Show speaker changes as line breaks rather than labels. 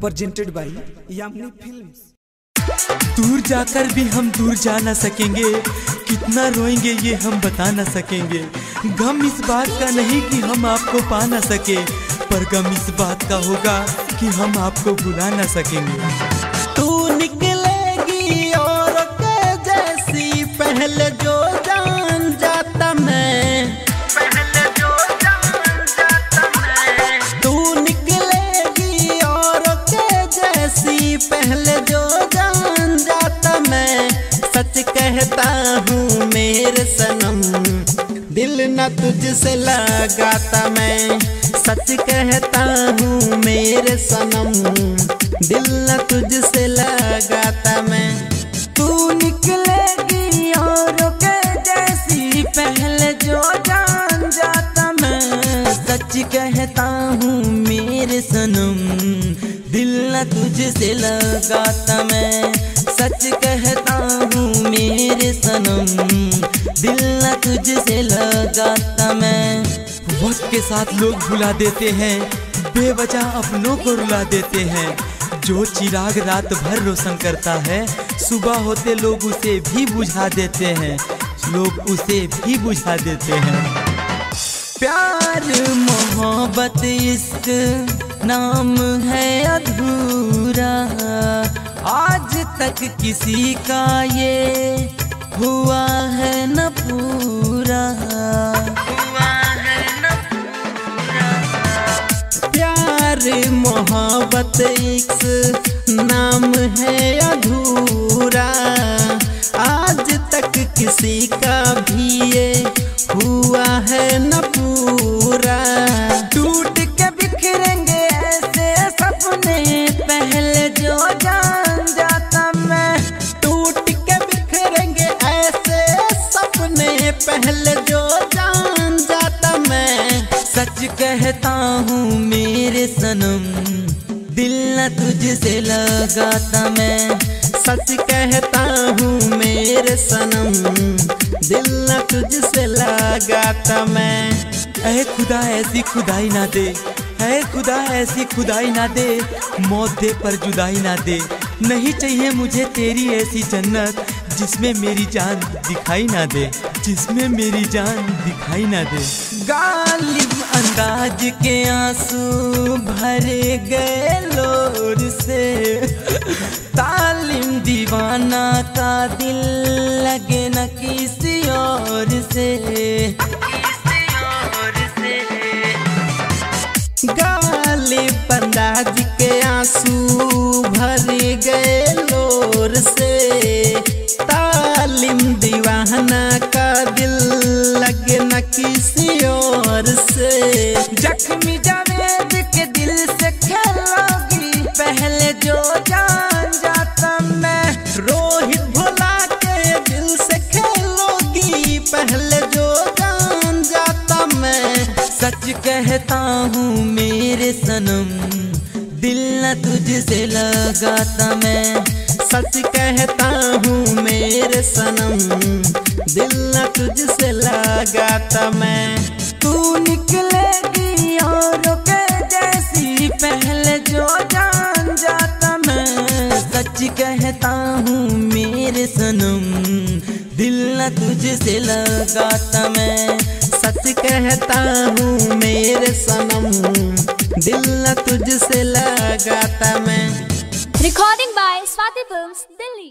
Presented by Yamini films
दूर जाकर भी हम दूर जा ना सकेंगे। कितना रोएँगे ये हम बता ना सकेंगे। गम इस बात का नहीं कि हम आपको पा ना सके। पर गम इस बात का होगा कि हम आपको बुला ना सकेंगे।
न तुझसे लगाता मैं। सच कहता हूँ, मेरे सनम, दिल न तुझसे लगाता मैं। तू निकलेगी और के जैसी, पहले जो जान जाता मैं। सच कहता हूँ, मेरे सनम, दिल न तुझसे लगाता मैं। सच कहता हूँ, मेरे सनम। दिल न तुझसे लगाता मैं।
वक्त के साथ लोग भुला देते हैं, बेवजह अपनों को रुला देते हैं। जो चिराग रात भर रोशन करता है, सुबह होते लोग उसे भी बुझा देते हैं। लोग उसे भी बुझा देते हैं।
प्यार, मोहब्बत इश्क नाम है अधूरा। आज तक किसी का ये हुआ है न पूरा। हुआ है न प्यार मोहब्बत इश्क सच कहता हूँ, मेरे सनम। दिल न तुझसे लगाता मैं। सच कहता हूँ, मेरे सनम। दिल न तुझसे लगाता मैं।
ऐ खुदा, ऐसी खुदाई ना दे। ऐ खुदा, ऐसी खुदाई ना दे। मौत दे पर जुदाई ना दे। नहीं चाहिए मुझे तेरी ऐसी जन्नत। जिसमें मेरी जान दिखाई ना दे, जिसमें मेरी जान दिखाई ना दे।
गालिब अंदाज के आँसू भरे गए लोर से। तालिम दीवाना का दिल लगे न किसी और से। गालिब अंदाज के आँसू भरे गए लोर से। किसी और से। जख्मी जावेद के दिल से खेलोगी। पहले जो जान जाता मैं, रोहित भोला के दिल से खेलोगी। पहले जो जान जाता मैं, सच कहता हूँ मेरे सनम, दिल न तुझसे लगाता मैं। सच कहता हूँ मेरे सनम, दिल न तुझसे लगाता मैं। तू निकलेगी और के जैसी पहले जो जान जाता मैं। सच कहता हूँ मेरे सनम दिल न तुझसे लगाता मैं। सच कहता हूँ मेरे सनम दिल न तुझसे लगाता मैं।
Recording by Swati Films, Delhi.